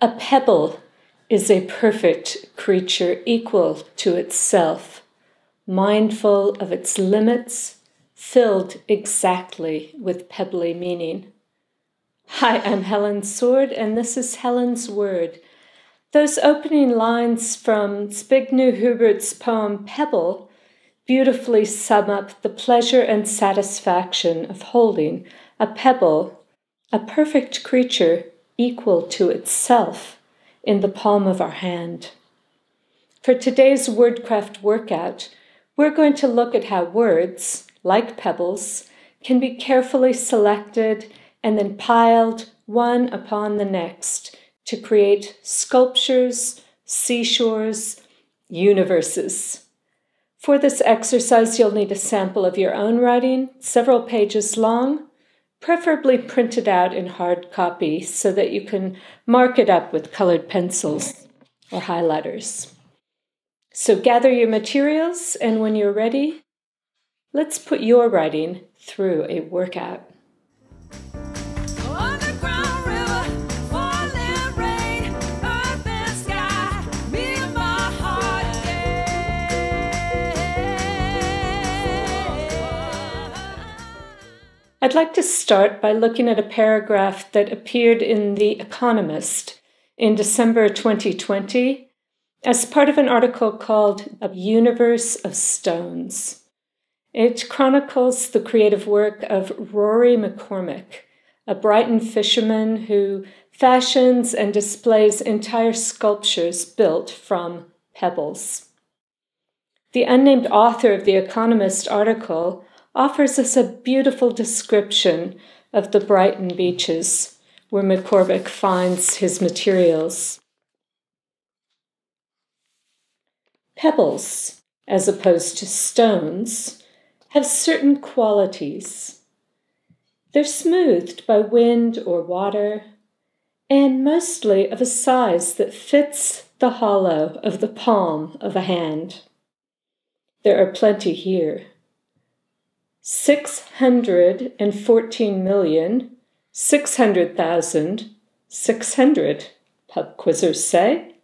A pebble is a perfect creature equal to itself, mindful of its limits, filled exactly with pebbly meaning. Hi, I'm Helen Sword, and this is Helen's Word. Those opening lines from Zbigniew Herbert's poem Pebble beautifully sum up the pleasure and satisfaction of holding a pebble, a perfect creature equal to itself, in the palm of our hand. For today's WordCraft workout, we're going to look at how words, like pebbles, can be carefully selected and then piled one upon the next to create sculptures, seashores, universes. For this exercise, you'll need a sample of your own writing, several pages long, preferably printed out in hard copy so that you can mark it up with colored pencils or highlighters. So gather your materials, and when you're ready, let's put your writing through a workout. I'd like to start by looking at a paragraph that appeared in The Economist in December 2020 as part of an article called A Universe of Stones. It chronicles the creative work of Rory McCormack, a Brighton fisherman who fashions and displays entire sculptures built from pebbles. The unnamed author of the Economist article offers us a beautiful description of the Brighton beaches where McCormack finds his materials. Pebbles, as opposed to stones, have certain qualities. They're smoothed by wind or water, and mostly of a size that fits the hollow of the palm of a hand. There are plenty here. 614,600,600, pub quizzers say.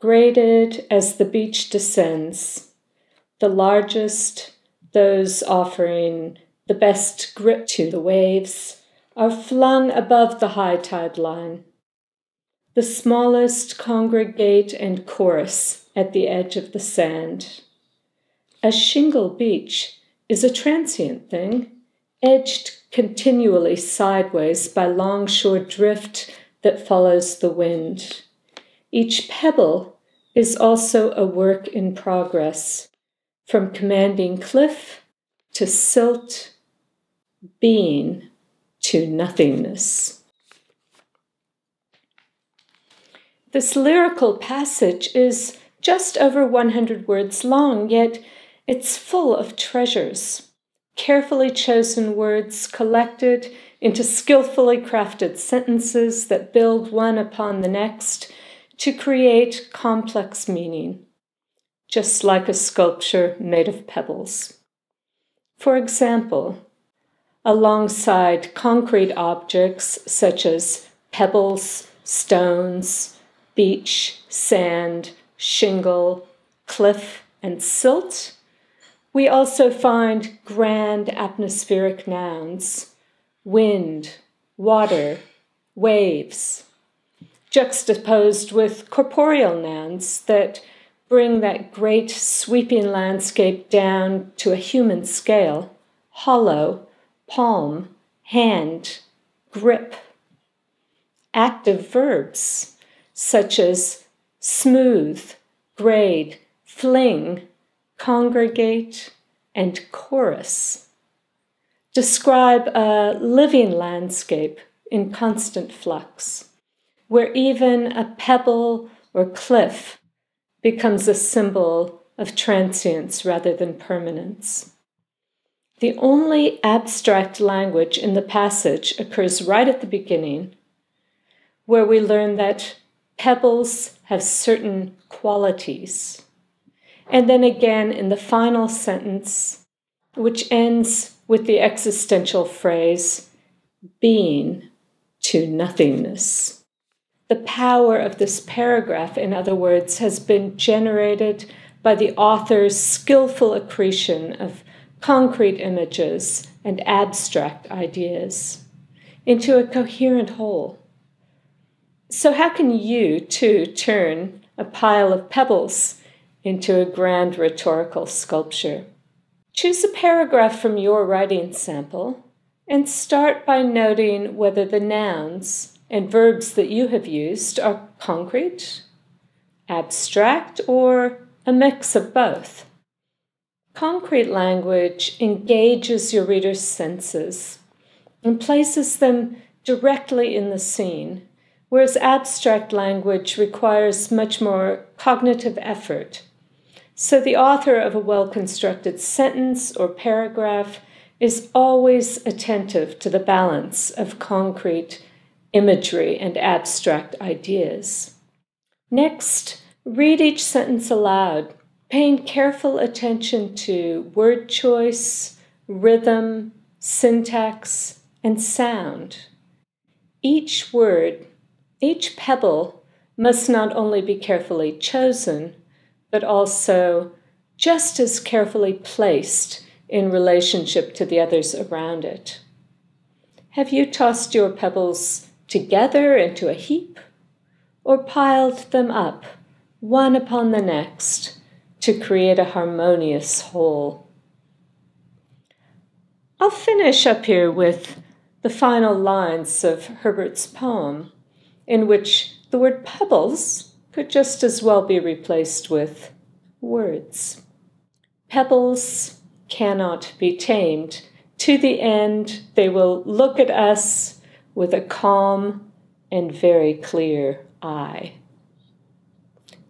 Graded as the beach descends, the largest, those offering the best grip to the waves, are flung above the high tide line. The smallest congregate and chorus at the edge of the sand. A shingle beach is a transient thing, edged continually sideways by longshore drift that follows the wind. Each pebble is also a work in progress, from commanding cliff to silt, being to nothingness. This lyrical passage is just over 100 words long, yet it's full of treasures, carefully chosen words collected into skillfully crafted sentences that build one upon the next to create complex meaning, just like a sculpture made of pebbles. For example, alongside concrete objects such as pebbles, stones, beach, sand, shingle, cliff, and silt, we also find grand atmospheric nouns wind, water, waves, juxtaposed with corporeal nouns that bring that great sweeping landscape down to a human scale hollow, palm, hand, grip. Active verbs such as smooth, grade, fling, congregate, and chorus describe a living landscape in constant flux, where even a pebble or cliff becomes a symbol of transience rather than permanence. The only abstract language in the passage occurs right at the beginning, where we learn that pebbles have certain qualities and then again in the final sentence, which ends with the existential phrase, being to nothingness. The power of this paragraph, in other words, has been generated by the author's skillful accretion of concrete images and abstract ideas into a coherent whole. So, how can you too turn a pile of pebbles into a grand rhetorical sculpture? Choose a paragraph from your writing sample and start by noting whether the nouns and verbs that you have used are concrete, abstract, or a mix of both. Concrete language engages your reader's senses and places them directly in the scene, whereas abstract language requires much more cognitive effort. So, the author of a well constructed sentence or paragraph is always attentive to the balance of concrete imagery and abstract ideas. Next, read each sentence aloud, paying careful attention to word choice, rhythm, syntax, and sound. Each word, each pebble must not only be carefully chosen, but also just as carefully placed in relationship to the others around it. Have you tossed your pebbles together into a heap, or piled them up, one upon the next, to create a harmonious whole. I'll finish up here with the final lines of Herbert's poem, in which the word pebbles could just as well be replaced with words. Pebbles cannot be tamed. To the end, they will look at us with a calm and very clear eye.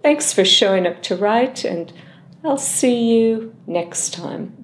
Thanks for showing up to write, and I'll see you next time.